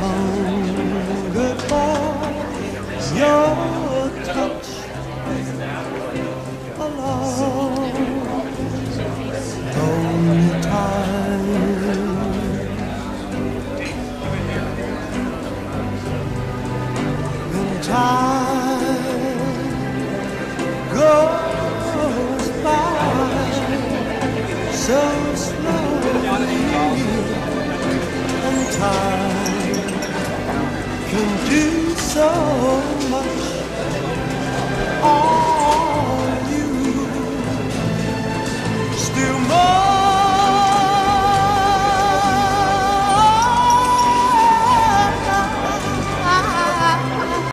Longer for your touch alone. Only time and time goes by so slowly. can do so much on you. Still more.